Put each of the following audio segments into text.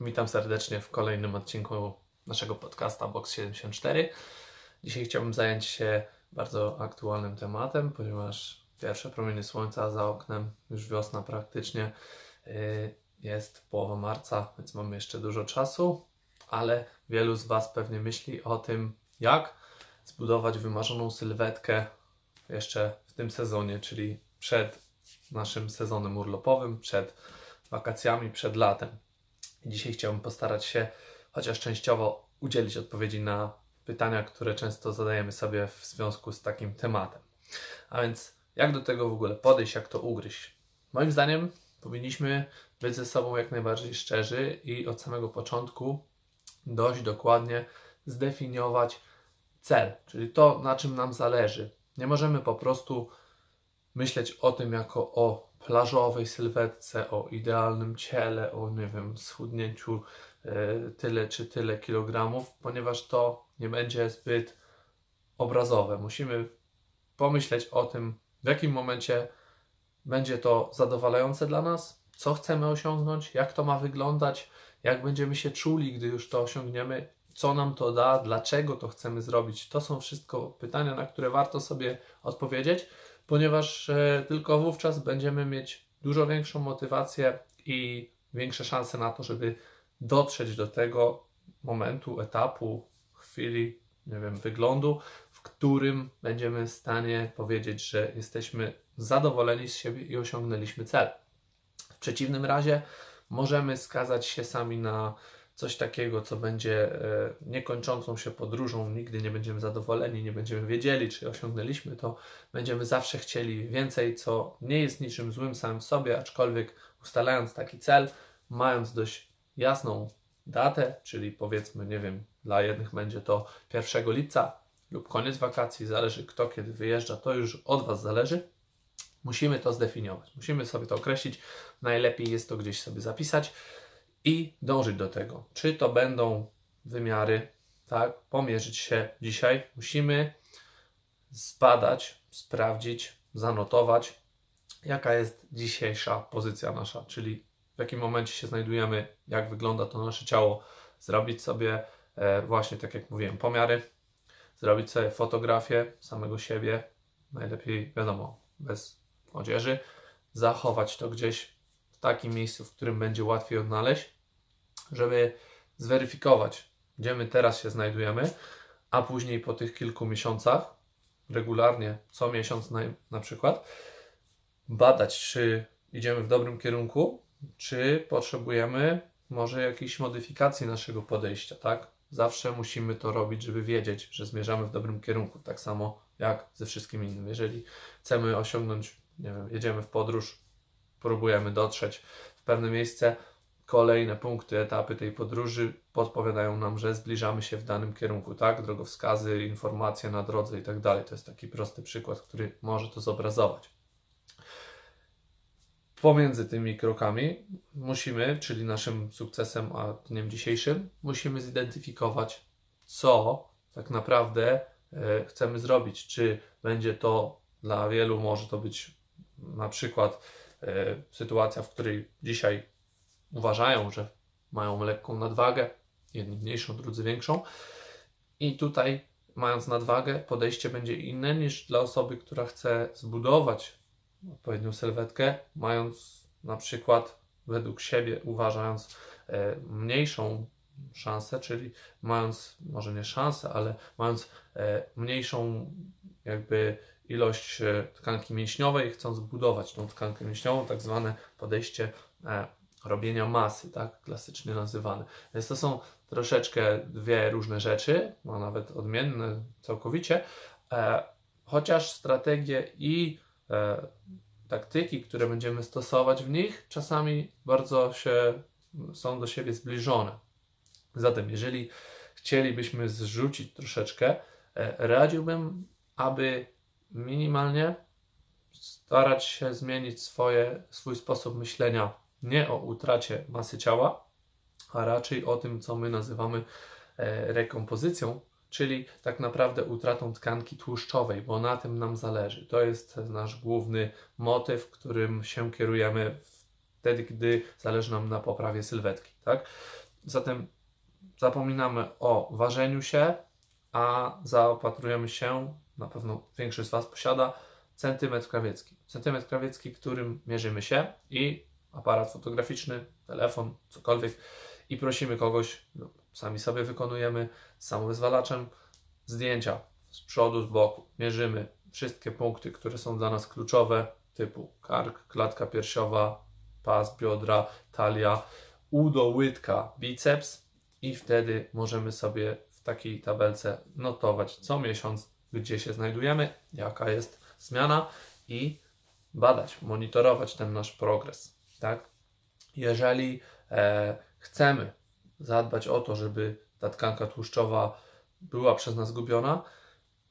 Witam serdecznie w kolejnym odcinku naszego podcasta Box 74. Dzisiaj chciałbym zająć się bardzo aktualnym tematem, ponieważ pierwsze promienie słońca za oknem, już wiosna praktycznie, yy, jest połowa marca, więc mamy jeszcze dużo czasu, ale wielu z Was pewnie myśli o tym, jak zbudować wymarzoną sylwetkę jeszcze w tym sezonie, czyli przed naszym sezonem urlopowym, przed wakacjami, przed latem. Dzisiaj chciałbym postarać się chociaż częściowo udzielić odpowiedzi na pytania, które często zadajemy sobie w związku z takim tematem. A więc, jak do tego w ogóle podejść, jak to ugryźć? Moim zdaniem powinniśmy być ze sobą jak najbardziej szczerzy i od samego początku dość dokładnie zdefiniować cel, czyli to, na czym nam zależy. Nie możemy po prostu myśleć o tym jako o plażowej sylwetce, o idealnym ciele, o nie wiem, schudnięciu e, tyle czy tyle kilogramów, ponieważ to nie będzie zbyt obrazowe. Musimy pomyśleć o tym, w jakim momencie będzie to zadowalające dla nas, co chcemy osiągnąć, jak to ma wyglądać, jak będziemy się czuli, gdy już to osiągniemy, co nam to da, dlaczego to chcemy zrobić. To są wszystko pytania, na które warto sobie odpowiedzieć ponieważ e, tylko wówczas będziemy mieć dużo większą motywację i większe szanse na to, żeby dotrzeć do tego momentu, etapu, chwili, nie wiem, wyglądu, w którym będziemy w stanie powiedzieć, że jesteśmy zadowoleni z siebie i osiągnęliśmy cel. W przeciwnym razie możemy skazać się sami na coś takiego, co będzie e, niekończącą się podróżą, nigdy nie będziemy zadowoleni, nie będziemy wiedzieli, czy osiągnęliśmy to, będziemy zawsze chcieli więcej, co nie jest niczym złym samym w sobie, aczkolwiek ustalając taki cel, mając dość jasną datę, czyli powiedzmy, nie wiem, dla jednych będzie to 1 lipca lub koniec wakacji, zależy kto kiedy wyjeżdża, to już od Was zależy. Musimy to zdefiniować, musimy sobie to określić. Najlepiej jest to gdzieś sobie zapisać i dążyć do tego. Czy to będą wymiary, tak, pomierzyć się dzisiaj. Musimy zbadać, sprawdzić, zanotować, jaka jest dzisiejsza pozycja nasza, czyli w jakim momencie się znajdujemy, jak wygląda to nasze ciało, zrobić sobie e, właśnie, tak jak mówiłem, pomiary, zrobić sobie fotografię samego siebie, najlepiej wiadomo, bez odzieży, zachować to gdzieś w takim miejscu, w którym będzie łatwiej odnaleźć żeby zweryfikować, gdzie my teraz się znajdujemy, a później po tych kilku miesiącach, regularnie co miesiąc na, na przykład, badać, czy idziemy w dobrym kierunku, czy potrzebujemy może jakiejś modyfikacji naszego podejścia, tak? Zawsze musimy to robić, żeby wiedzieć, że zmierzamy w dobrym kierunku, tak samo jak ze wszystkim innym. Jeżeli chcemy osiągnąć, nie wiem, jedziemy w podróż, próbujemy dotrzeć w pewne miejsce, kolejne punkty, etapy tej podróży podpowiadają nam, że zbliżamy się w danym kierunku, tak? Drogowskazy, informacje na drodze i tak dalej. To jest taki prosty przykład, który może to zobrazować. Pomiędzy tymi krokami musimy, czyli naszym sukcesem a dniem dzisiejszym, musimy zidentyfikować, co tak naprawdę e, chcemy zrobić. Czy będzie to dla wielu, może to być na przykład e, sytuacja, w której dzisiaj uważają, że mają lekką nadwagę, jedni mniejszą, drudzy większą. I tutaj, mając nadwagę, podejście będzie inne niż dla osoby, która chce zbudować odpowiednią sylwetkę, mając na przykład według siebie, uważając e, mniejszą szansę, czyli mając, może nie szansę, ale mając e, mniejszą jakby ilość e, tkanki mięśniowej, chcąc zbudować tą tkankę mięśniową, tak zwane podejście robienia masy, tak klasycznie nazywane. Więc to są troszeczkę dwie różne rzeczy, a nawet odmienne całkowicie, e, chociaż strategie i e, taktyki, które będziemy stosować w nich, czasami bardzo się są do siebie zbliżone. Zatem, jeżeli chcielibyśmy zrzucić troszeczkę, e, radziłbym, aby minimalnie starać się zmienić swoje, swój sposób myślenia nie o utracie masy ciała, a raczej o tym, co my nazywamy e, rekompozycją, czyli tak naprawdę utratą tkanki tłuszczowej, bo na tym nam zależy. To jest nasz główny motyw, którym się kierujemy wtedy, gdy zależy nam na poprawie sylwetki. Tak? Zatem zapominamy o ważeniu się, a zaopatrujemy się, na pewno większość z Was posiada, centymetr krawiecki. Centymetr krawiecki, którym mierzymy się i aparat fotograficzny, telefon, cokolwiek i prosimy kogoś, no, sami sobie wykonujemy z samowyzwalaczem zdjęcia z przodu, z boku. Mierzymy wszystkie punkty, które są dla nas kluczowe, typu kark, klatka piersiowa, pas, biodra, talia, udo, łydka, biceps i wtedy możemy sobie w takiej tabelce notować co miesiąc, gdzie się znajdujemy, jaka jest zmiana i badać, monitorować ten nasz progres. Tak? Jeżeli e, chcemy zadbać o to, żeby ta tkanka tłuszczowa była przez nas gubiona,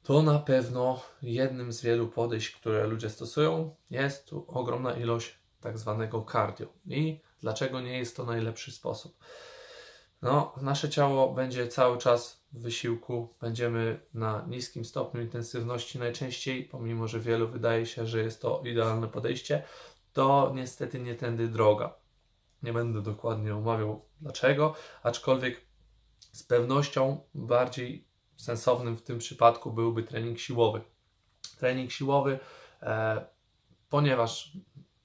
to na pewno jednym z wielu podejść, które ludzie stosują, jest tu ogromna ilość tak zwanego cardio. I dlaczego nie jest to najlepszy sposób? No, nasze ciało będzie cały czas w wysiłku, będziemy na niskim stopniu intensywności najczęściej, pomimo że wielu wydaje się, że jest to idealne podejście, to niestety nie tędy droga. Nie będę dokładnie omawiał dlaczego, aczkolwiek z pewnością bardziej sensownym w tym przypadku byłby trening siłowy. Trening siłowy, e, ponieważ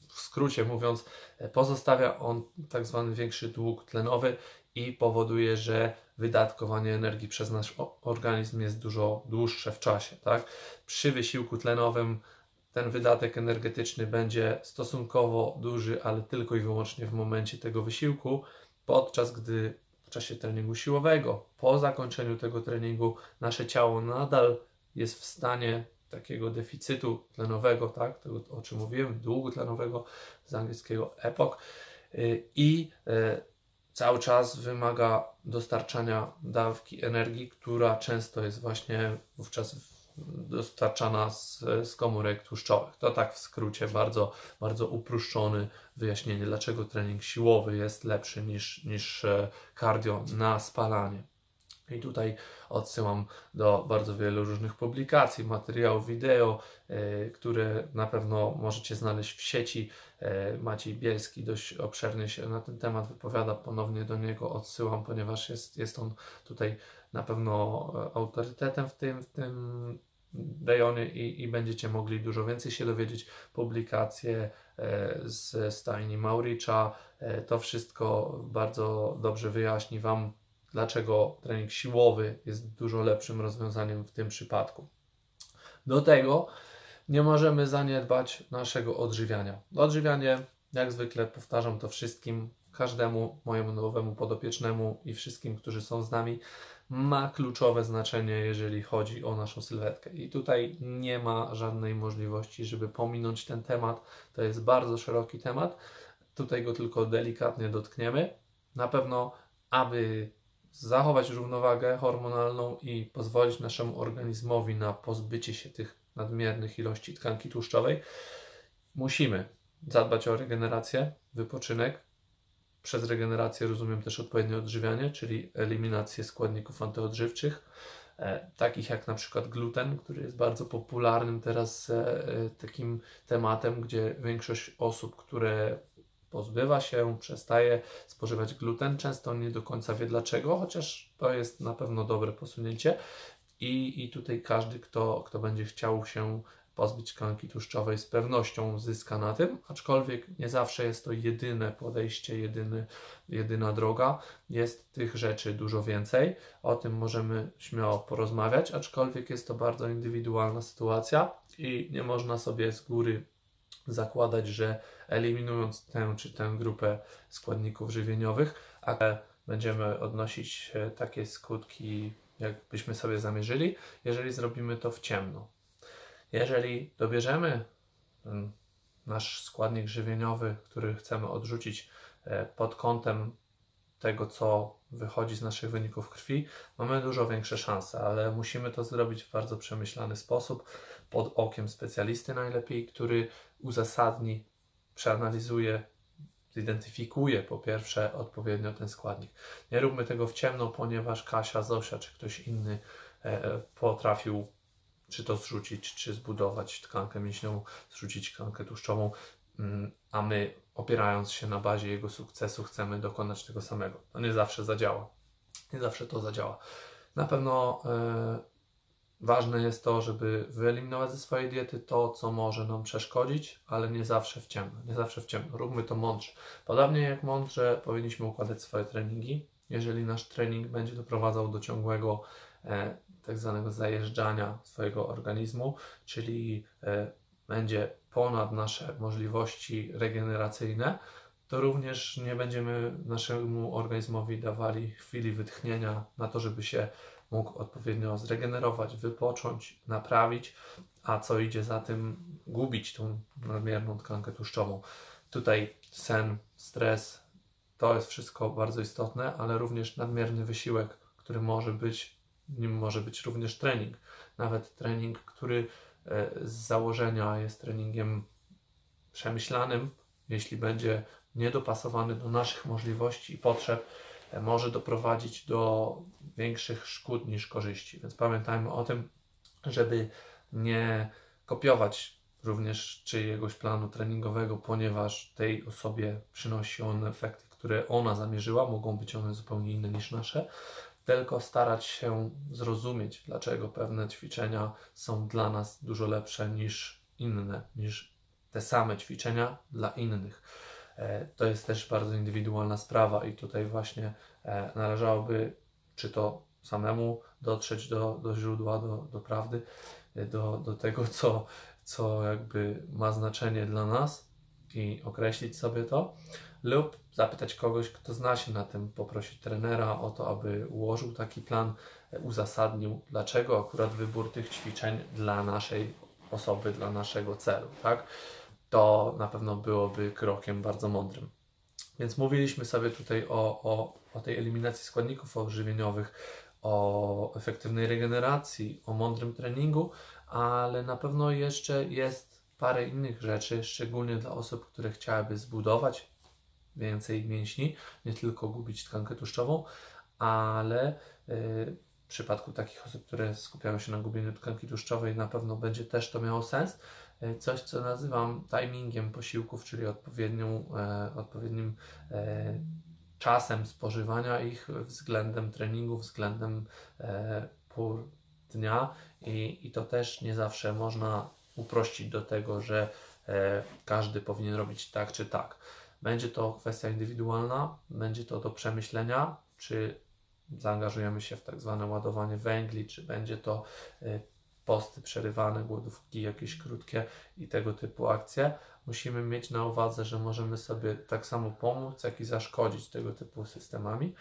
w skrócie mówiąc, e, pozostawia on tak zwany większy dług tlenowy i powoduje, że wydatkowanie energii przez nasz organizm jest dużo dłuższe w czasie. Tak? Przy wysiłku tlenowym ten wydatek energetyczny będzie stosunkowo duży, ale tylko i wyłącznie w momencie tego wysiłku, podczas gdy w czasie treningu siłowego, po zakończeniu tego treningu, nasze ciało nadal jest w stanie takiego deficytu tlenowego, tak, tego o czym mówiłem, długu tlenowego z angielskiego epoch y, i y, cały czas wymaga dostarczania dawki energii, która często jest właśnie wówczas dostarczana z, z komórek tłuszczowych. To tak w skrócie bardzo, bardzo uproszczone wyjaśnienie, dlaczego trening siłowy jest lepszy niż, niż e, cardio na spalanie. I tutaj odsyłam do bardzo wielu różnych publikacji, materiałów wideo, y, które na pewno możecie znaleźć w sieci. Y, Maciej Bielski dość obszernie się na ten temat wypowiada, ponownie do niego odsyłam, ponieważ jest, jest on tutaj na pewno autorytetem w tym, w tym rejonie i, i będziecie mogli dużo więcej się dowiedzieć. Publikacje z stajni Mauricza, to wszystko bardzo dobrze wyjaśni Wam dlaczego trening siłowy jest dużo lepszym rozwiązaniem w tym przypadku. Do tego nie możemy zaniedbać naszego odżywiania. Odżywianie, jak zwykle powtarzam to wszystkim, każdemu mojemu nowemu podopiecznemu i wszystkim, którzy są z nami, ma kluczowe znaczenie, jeżeli chodzi o naszą sylwetkę. I tutaj nie ma żadnej możliwości, żeby pominąć ten temat. To jest bardzo szeroki temat. Tutaj go tylko delikatnie dotkniemy. Na pewno, aby zachować równowagę hormonalną i pozwolić naszemu organizmowi na pozbycie się tych nadmiernych ilości tkanki tłuszczowej, musimy zadbać o regenerację, wypoczynek. Przez regenerację rozumiem też odpowiednie odżywianie, czyli eliminację składników antyodżywczych, e, takich jak na przykład gluten, który jest bardzo popularnym teraz e, takim tematem, gdzie większość osób, które pozbywa się, przestaje spożywać gluten. Często nie do końca wie dlaczego, chociaż to jest na pewno dobre posunięcie. I, i tutaj każdy, kto, kto będzie chciał się pozbyć tkanki tłuszczowej, z pewnością zyska na tym, aczkolwiek nie zawsze jest to jedyne podejście, jedyny, jedyna droga. Jest tych rzeczy dużo więcej. O tym możemy śmiało porozmawiać, aczkolwiek jest to bardzo indywidualna sytuacja i nie można sobie z góry zakładać, że eliminując tę czy tę grupę składników żywieniowych, będziemy odnosić e, takie skutki, jakbyśmy sobie zamierzyli, jeżeli zrobimy to w ciemno. Jeżeli dobierzemy nasz składnik żywieniowy, który chcemy odrzucić e, pod kątem tego, co wychodzi z naszych wyników krwi, mamy dużo większe szanse, ale musimy to zrobić w bardzo przemyślany sposób, pod okiem specjalisty najlepiej, który uzasadni, przeanalizuje, zidentyfikuje po pierwsze odpowiednio ten składnik. Nie róbmy tego w ciemno, ponieważ Kasia, Zosia czy ktoś inny e, e, potrafił czy to zrzucić, czy zbudować tkankę mięśniową, zrzucić tkankę tłuszczową, mm, a my opierając się na bazie jego sukcesu, chcemy dokonać tego samego. To nie zawsze zadziała. Nie zawsze to zadziała. Na pewno e, ważne jest to, żeby wyeliminować ze swojej diety to, co może nam przeszkodzić, ale nie zawsze w ciemno. Nie zawsze w ciemno. Róbmy to mądrze. Podobnie jak mądrze powinniśmy układać swoje treningi. Jeżeli nasz trening będzie doprowadzał do ciągłego e, tak zwanego zajeżdżania swojego organizmu, czyli e, będzie ponad nasze możliwości regeneracyjne, to również nie będziemy naszemu organizmowi dawali chwili wytchnienia na to, żeby się mógł odpowiednio zregenerować, wypocząć, naprawić, a co idzie za tym, gubić tą nadmierną tkankę tłuszczową. Tutaj sen, stres, to jest wszystko bardzo istotne, ale również nadmierny wysiłek, który może być, nim może być również trening. Nawet trening, który e, z założenia jest treningiem przemyślanym, jeśli będzie niedopasowany do naszych możliwości i potrzeb, e, może doprowadzić do większych szkód niż korzyści. Więc pamiętajmy o tym, żeby nie kopiować również czyjegoś planu treningowego, ponieważ tej osobie przynosi on efekty, które ona zamierzyła, mogą być one zupełnie inne niż nasze, tylko starać się zrozumieć, dlaczego pewne ćwiczenia są dla nas dużo lepsze niż inne, niż te same ćwiczenia dla innych. E, to jest też bardzo indywidualna sprawa i tutaj właśnie e, należałoby, czy to samemu dotrzeć do, do źródła, do, do prawdy, e, do, do tego, co, co jakby ma znaczenie dla nas i określić sobie to, lub zapytać kogoś, kto zna się na tym, poprosić trenera o to, aby ułożył taki plan, uzasadnił, dlaczego akurat wybór tych ćwiczeń dla naszej osoby, dla naszego celu, tak? to na pewno byłoby krokiem bardzo mądrym. Więc mówiliśmy sobie tutaj o, o, o tej eliminacji składników odżywieniowych, o efektywnej regeneracji, o mądrym treningu, ale na pewno jeszcze jest parę innych rzeczy, szczególnie dla osób, które chciałyby zbudować więcej mięśni, nie tylko gubić tkankę tłuszczową, ale yy, w przypadku takich osób, które skupiają się na gubieniu tkanki tłuszczowej, na pewno będzie też to miało sens. E, coś, co nazywam timingiem posiłków, czyli odpowiednią, e, odpowiednim e, czasem spożywania ich względem treningu, względem e, pór dnia I, i to też nie zawsze można uprościć do tego, że każdy powinien robić tak czy tak. Będzie to kwestia indywidualna, będzie to do przemyślenia, czy zaangażujemy się w tak zwane ładowanie węgli, czy będzie to e, posty przerywane, głodówki jakieś krótkie i tego typu akcje, musimy mieć na uwadze, że możemy sobie tak samo pomóc, jak i zaszkodzić tego typu systemami.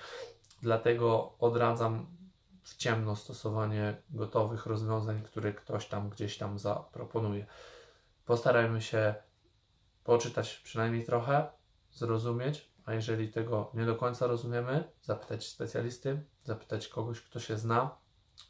Dlatego odradzam w ciemno stosowanie gotowych rozwiązań, które ktoś tam gdzieś tam zaproponuje. Postarajmy się poczytać przynajmniej trochę, zrozumieć, a jeżeli tego nie do końca rozumiemy, zapytać specjalisty, zapytać kogoś, kto się zna,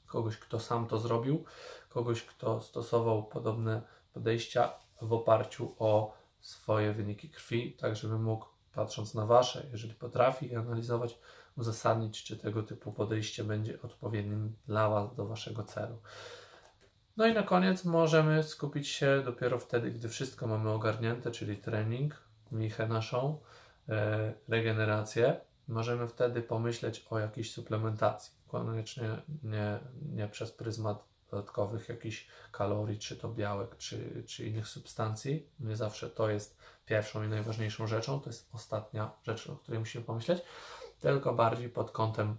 kogoś, kto sam to zrobił, kogoś, kto stosował podobne podejścia w oparciu o swoje wyniki krwi, tak żeby mógł, patrząc na Wasze, jeżeli potrafi analizować, uzasadnić, czy tego typu podejście będzie odpowiednim dla Was do Waszego celu. No i na koniec możemy skupić się dopiero wtedy, gdy wszystko mamy ogarnięte, czyli trening, michę naszą, e, regenerację. Możemy wtedy pomyśleć o jakiejś suplementacji. Koniecznie nie, nie przez pryzmat dodatkowych jakichś kalorii, czy to białek, czy, czy innych substancji. Nie zawsze to jest pierwszą i najważniejszą rzeczą, to jest ostatnia rzecz, o której musimy pomyśleć, tylko bardziej pod kątem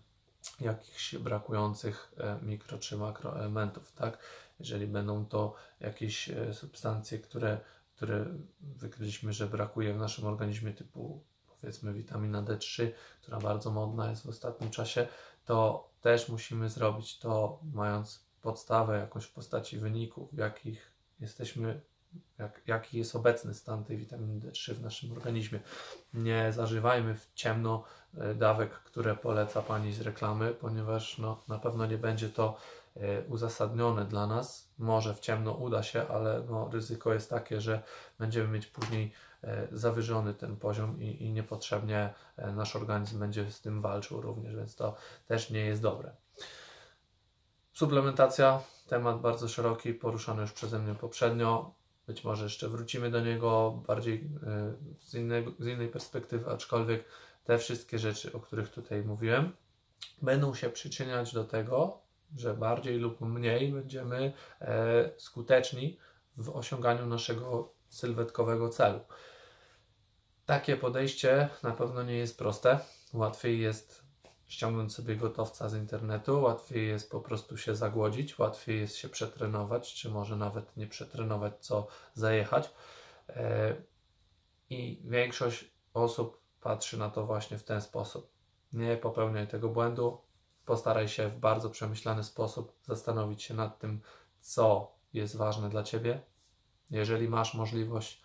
jakichś brakujących e, mikro czy makroelementów, tak? Jeżeli będą to jakieś e, substancje, które, które wykryliśmy, że brakuje w naszym organizmie typu powiedzmy witamina D3, która bardzo modna jest w ostatnim czasie, to też musimy zrobić to mając podstawę jakąś w postaci wyników, w jakich jesteśmy, jak, jaki jest obecny stan tej witaminy D3 w naszym organizmie. Nie zażywajmy w ciemno e, dawek, które poleca Pani z reklamy, ponieważ no, na pewno nie będzie to uzasadnione dla nas. Może w ciemno uda się, ale no, ryzyko jest takie, że będziemy mieć później e, zawyżony ten poziom i, i niepotrzebnie nasz organizm będzie z tym walczył również, więc to też nie jest dobre. Suplementacja, temat bardzo szeroki, poruszany już przeze mnie poprzednio. być może jeszcze wrócimy do niego bardziej z, innego, z innej perspektywy, aczkolwiek te wszystkie rzeczy, o których tutaj mówiłem, będą się przyczyniać do tego, że bardziej lub mniej będziemy e, skuteczni w osiąganiu naszego sylwetkowego celu. Takie podejście na pewno nie jest proste. Łatwiej jest ściągnąć sobie gotowca z internetu, łatwiej jest po prostu się zagłodzić, łatwiej jest się przetrenować, czy może nawet nie przetrenować, co zajechać. E, I większość osób patrzy na to właśnie w ten sposób. Nie popełniaj tego błędu, postaraj się w bardzo przemyślany sposób zastanowić się nad tym, co jest ważne dla Ciebie. Jeżeli masz możliwość,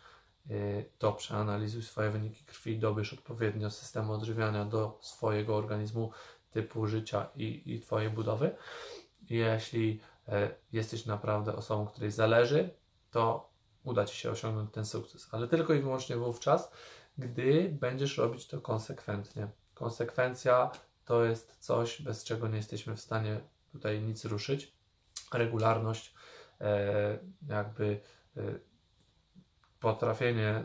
y, to przeanalizuj swoje wyniki krwi, dobierz odpowiednio systemu odżywiania do swojego organizmu, typu życia i, i Twojej budowy. Jeśli e, jesteś naprawdę osobą, której zależy, to uda Ci się osiągnąć ten sukces, ale tylko i wyłącznie wówczas, gdy będziesz robić to konsekwentnie. Konsekwencja to jest coś, bez czego nie jesteśmy w stanie tutaj nic ruszyć. Regularność, e, jakby e, potrafienie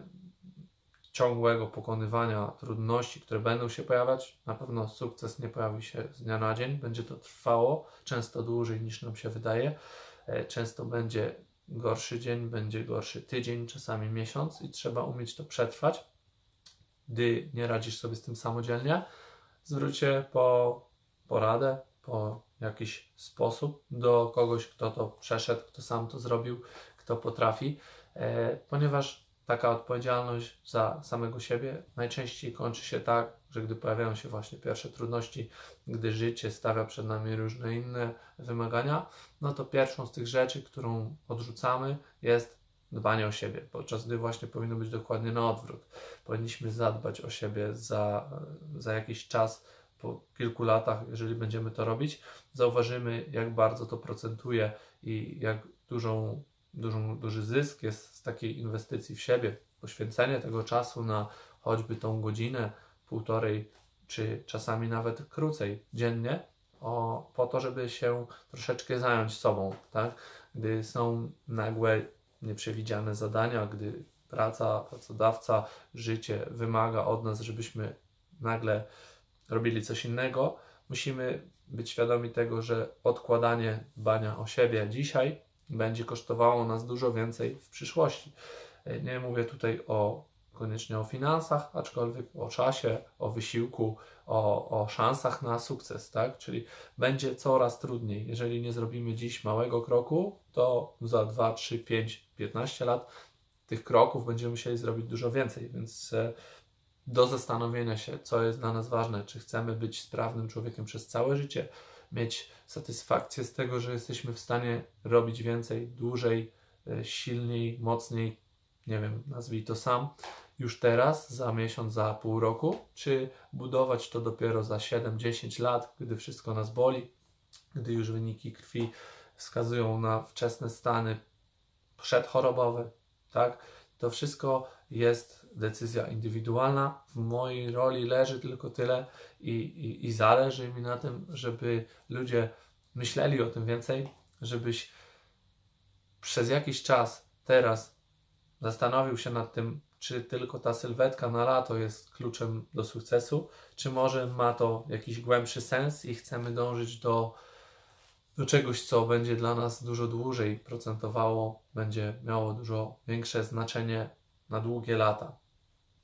ciągłego pokonywania trudności, które będą się pojawiać. Na pewno sukces nie pojawi się z dnia na dzień, będzie to trwało, często dłużej niż nam się wydaje. E, często będzie gorszy dzień, będzie gorszy tydzień, czasami miesiąc i trzeba umieć to przetrwać. Gdy nie radzisz sobie z tym samodzielnie, zwróć się po poradę, po jakiś sposób do kogoś, kto to przeszedł, kto sam to zrobił, kto potrafi, e, ponieważ taka odpowiedzialność za samego siebie najczęściej kończy się tak, że gdy pojawiają się właśnie pierwsze trudności, gdy życie stawia przed nami różne inne wymagania, no to pierwszą z tych rzeczy, którą odrzucamy, jest dbanie o siebie, podczas gdy właśnie powinno być dokładnie na odwrót. Powinniśmy zadbać o siebie za, za jakiś czas, po kilku latach, jeżeli będziemy to robić, zauważymy, jak bardzo to procentuje i jak dużą, dużą, duży zysk jest z takiej inwestycji w siebie. Poświęcenie tego czasu na choćby tą godzinę, półtorej, czy czasami nawet krócej dziennie, o, po to, żeby się troszeczkę zająć sobą, tak? Gdy są nagłe nieprzewidziane zadania, gdy praca, pracodawca, życie wymaga od nas, żebyśmy nagle robili coś innego, musimy być świadomi tego, że odkładanie dbania o siebie dzisiaj będzie kosztowało nas dużo więcej w przyszłości. Nie mówię tutaj o koniecznie o finansach, aczkolwiek o czasie, o wysiłku, o, o szansach na sukces, tak? Czyli będzie coraz trudniej. Jeżeli nie zrobimy dziś małego kroku, to za 2, 3, 5, 15 lat tych kroków będziemy musieli zrobić dużo więcej, więc e, do zastanowienia się, co jest dla nas ważne, czy chcemy być sprawnym człowiekiem przez całe życie, mieć satysfakcję z tego, że jesteśmy w stanie robić więcej, dłużej, e, silniej, mocniej, nie wiem, nazwij to sam, już teraz, za miesiąc, za pół roku, czy budować to dopiero za 7-10 lat, gdy wszystko nas boli, gdy już wyniki krwi wskazują na wczesne stany przedchorobowe, tak? To wszystko jest decyzja indywidualna. W mojej roli leży tylko tyle i, i, i zależy mi na tym, żeby ludzie myśleli o tym więcej, żebyś przez jakiś czas teraz zastanowił się nad tym, czy tylko ta sylwetka na lato jest kluczem do sukcesu, czy może ma to jakiś głębszy sens i chcemy dążyć do, do czegoś, co będzie dla nas dużo dłużej procentowało, będzie miało dużo większe znaczenie na długie lata.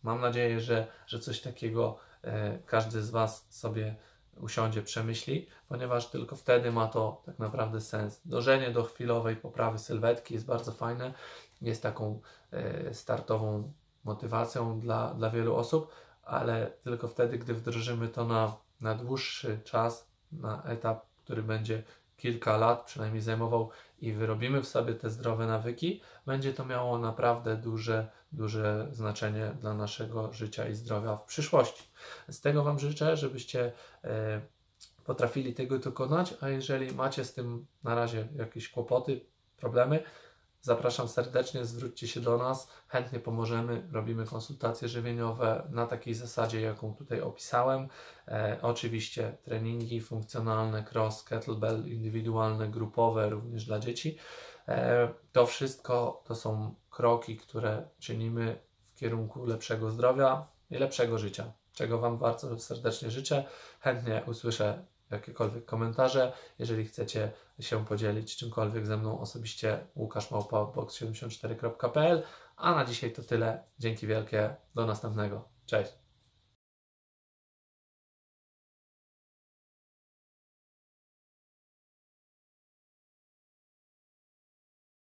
Mam nadzieję, że, że coś takiego e, każdy z Was sobie usiądzie, przemyśli, ponieważ tylko wtedy ma to tak naprawdę sens. Dążenie do chwilowej poprawy sylwetki jest bardzo fajne, jest taką e, startową motywacją dla, dla wielu osób, ale tylko wtedy, gdy wdrożymy to na, na dłuższy czas, na etap, który będzie kilka lat przynajmniej zajmował i wyrobimy w sobie te zdrowe nawyki, będzie to miało naprawdę duże, duże znaczenie dla naszego życia i zdrowia w przyszłości. Z tego Wam życzę, żebyście e, potrafili tego dokonać, a jeżeli macie z tym na razie jakieś kłopoty, problemy, Zapraszam serdecznie, zwróćcie się do nas, chętnie pomożemy. Robimy konsultacje żywieniowe na takiej zasadzie, jaką tutaj opisałem. E, oczywiście treningi funkcjonalne, cross, kettlebell, indywidualne, grupowe, również dla dzieci. E, to wszystko to są kroki, które czynimy w kierunku lepszego zdrowia i lepszego życia, czego Wam bardzo serdecznie życzę. Chętnie usłyszę jakiekolwiek komentarze. Jeżeli chcecie się podzielić czymkolwiek ze mną osobiście, łukaszmałpa.box74.pl A na dzisiaj to tyle. Dzięki wielkie. Do następnego. Cześć.